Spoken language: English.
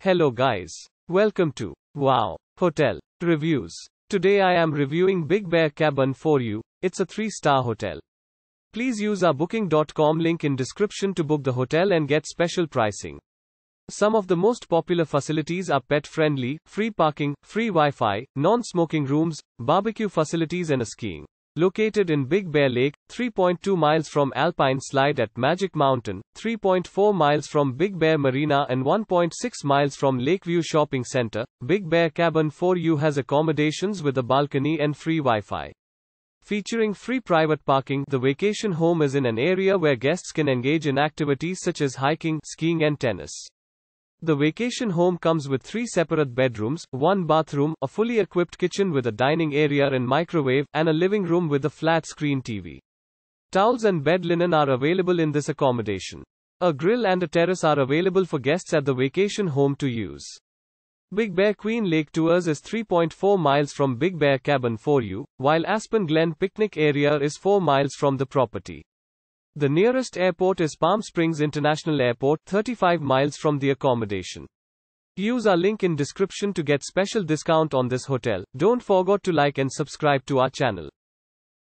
Hello guys. Welcome to Wow Hotel Reviews. Today I am reviewing Big Bear Cabin 4U. It's a 3-star hotel. Please use our booking.com link in description to book the hotel and get special pricing. Some of the most popular facilities are pet friendly, free parking, free Wi-Fi, non-smoking rooms, barbecue facilities and a skiing. Located in Big Bear Lake, 3.2 miles from Alpine Slide at Magic Mountain, 3.4 miles from Big Bear Marina and 1.6 miles from Lakeview Shopping Center, Big Bear Cabin 4U has accommodations with a balcony and free Wi-Fi. Featuring free private parking, the vacation home is in an area where guests can engage in activities such as hiking, skiing and tennis. The vacation home comes with three separate bedrooms, one bathroom, a fully equipped kitchen with a dining area and microwave, and a living room with a flat screen TV. Towels and bed linen are available in this accommodation. A grill and a terrace are available for guests at the vacation home to use. Big Bear Queen Lake Tours is 3.4 miles from Big Bear Cabin 4U, while Aspen Glen Picnic Area is 4 miles from the property. The nearest airport is Palm Springs International Airport, 35 miles from the accommodation. Use our link in description to get special discount on this hotel. Don't forget to like and subscribe to our channel.